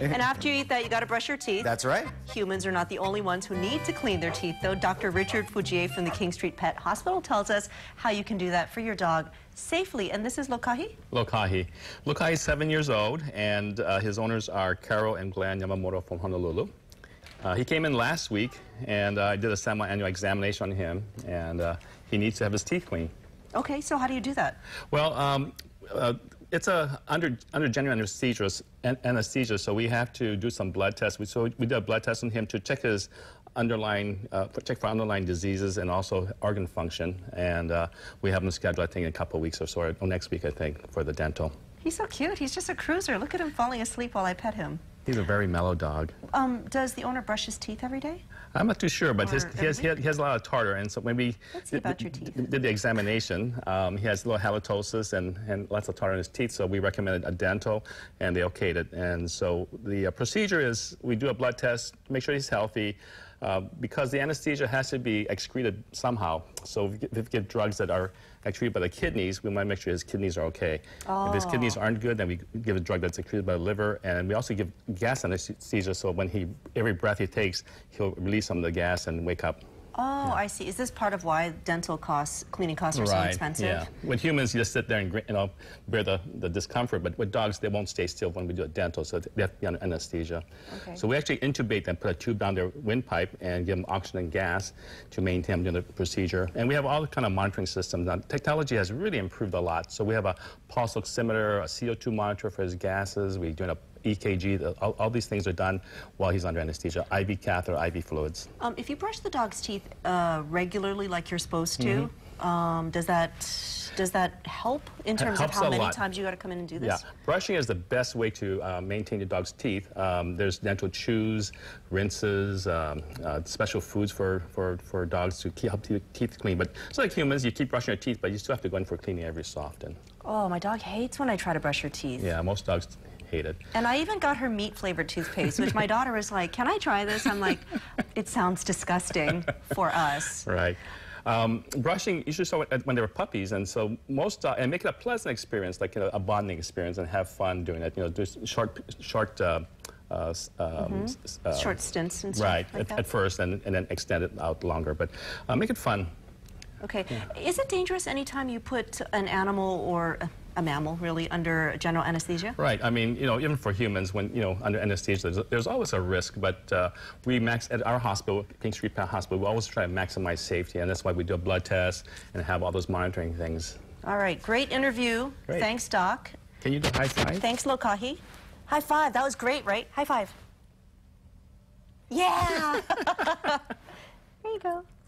and after you eat that, you got to brush your teeth. That's right. Humans are not the only ones who need to clean their teeth, though. Dr. Richard Fujie from the King Street Pet Hospital tells us how you can do that for your dog safely. And this is Lokahi? Lokahi. Lokahi is seven years old, and uh, his owners are Carol and Glenn Yamamoto from Honolulu. Uh, he came in last week, and uh, I did a semi-annual examination on him, and uh, he needs to have his teeth cleaned. Okay, so how do you do that? Well, um, uh, it's a under under general anesthesia, anesthesia, so we have to do some blood tests. We, so we did a blood test on him to check his underlying uh, check for underlying diseases and also organ function. And uh, we have him scheduled, I think, in a couple of weeks or so, or next week, I think, for the dental. He's so cute. He's just a cruiser. Look at him falling asleep while I pet him. He's a very mellow dog. Um, does the owner brush his teeth every day? I'm not too sure, but his, he, has, he, has, a lot of tartar, and so maybe Let's see about your teeth. did the examination. Um, he has a little halitosis and, and lots of tartar in his teeth, so we recommended a dental, and they okayed it. And so the uh, procedure is we do a blood test, make sure he's healthy. Uh, because the anesthesia has to be excreted somehow. So if we give drugs that are excreted by the kidneys, we want to make sure his kidneys are okay. Oh. If his oh. kidneys aren't good, then we give a drug that's excreted by the liver, and we also give gas anesthesia, so when he, every breath he takes, he'll release some of the gas and wake up. Oh, yeah. I see. Is this part of why dental costs, cleaning costs are right, so expensive? Yeah. With humans, you just sit there and you know bear the, the discomfort, but with dogs, they won't stay still when we do a dental, so they have to be under anesthesia. Okay. So we actually intubate them, put a tube down their windpipe, and give them oxygen and gas to maintain them during the procedure. And we have all the kind of monitoring systems. Now, technology has really improved a lot. So we have a pulse oximeter, a CO2 monitor for his gases. We're doing a EKG, all, all, these things are done while he's under anesthesia, IV catheter, IV fluids. Um, if you brush the dog's teeth uh, regularly like you're supposed to, mm -hmm. um, does that does that help in terms of how many lot. times you got to come in and do this? Yeah, brushing is the best way to uh, maintain your dog's teeth. Um, there's dental chews, rinses, um, uh, special foods for, for, for dogs to keep help teeth clean. But it's like humans, you keep brushing your teeth, but you still have to go in for cleaning every so often. Oh, my dog hates when I try to brush her teeth. Yeah, most dogs hate it. And I even got her meat flavored toothpaste, which my daughter was like, "Can I try this?" I'm like, "It sounds disgusting for us." Right. Um, brushing, you should start when they were puppies, and so most, uh, and make it a pleasant experience, like you know, a bonding experience, and have fun doing it. You know, do short, short. Uh, uh, um, mm -hmm. short stints and stuff right like at, at, first and, and then extend it out longer but uh, make it fun okay yeah. is it dangerous anytime you put an animal or a mammal really under general anesthesia? Right. I mean, you know, even for humans, when you know under anesthesia, there's, there's always a risk. But uh, we max at our hospital, King Street Pet Hospital, we always try to maximize safety, and that's why we do a blood test and have all those monitoring things. All right. Great interview. Great. Thanks, Doc. Can you do high five? Thanks, Lokahi. High five. That was great, right? High five. Yeah.